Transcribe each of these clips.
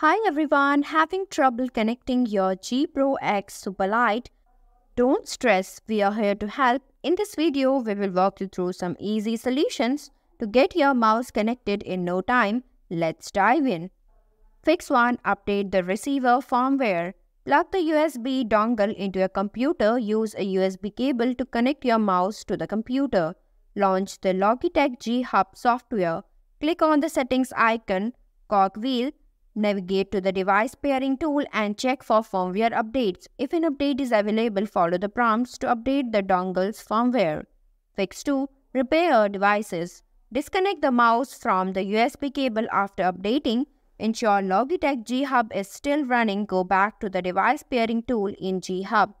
Hi everyone, having trouble connecting your G Pro X Superlight? Don't stress, we are here to help. In this video, we will walk you through some easy solutions to get your mouse connected in no time. Let's dive in. Fix 1. Update the receiver firmware. Plug the USB dongle into your computer. Use a USB cable to connect your mouse to the computer. Launch the Logitech G Hub software. Click on the settings icon, cogwheel, Navigate to the device pairing tool and check for firmware updates. If an update is available, follow the prompts to update the dongle's firmware. Fix 2. Repair devices. Disconnect the mouse from the USB cable after updating. Ensure Logitech G Hub is still running. Go back to the device pairing tool in G Hub.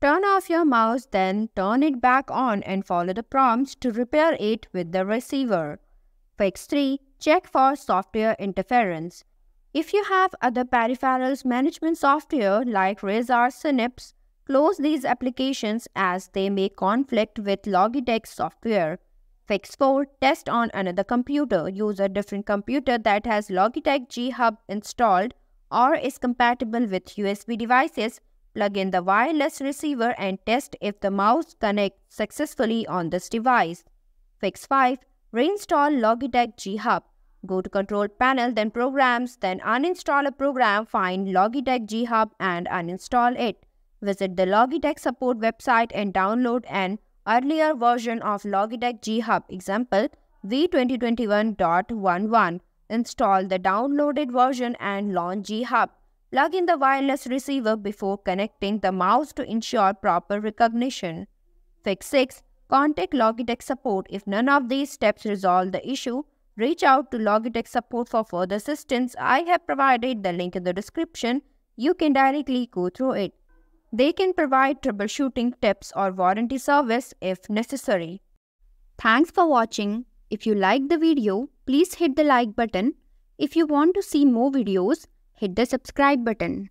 Turn off your mouse, then turn it back on and follow the prompts to repair it with the receiver. Fix 3. Check for software interference. If you have other peripherals management software like Razer Synapse, close these applications as they may conflict with Logitech software. Fix 4. Test on another computer. Use a different computer that has Logitech G Hub installed or is compatible with USB devices. Plug in the wireless receiver and test if the mouse connects successfully on this device. Fix 5. Reinstall Logitech G Hub. Go to Control Panel, then Programs, then uninstall a program, find Logitech G Hub and uninstall it. Visit the Logitech support website and download an earlier version of Logitech G Hub, example v2021.11. Install the downloaded version and launch G Hub. Plug in the wireless receiver before connecting the mouse to ensure proper recognition. Fix 6. Contact Logitech support if none of these steps resolve the issue. Reach out to Logitech support for further assistance. I have provided the link in the description. You can directly go through it. They can provide troubleshooting tips or warranty service if necessary. Thanks for watching. If you like the video, please hit the like button. If you want to see more videos, hit the subscribe button.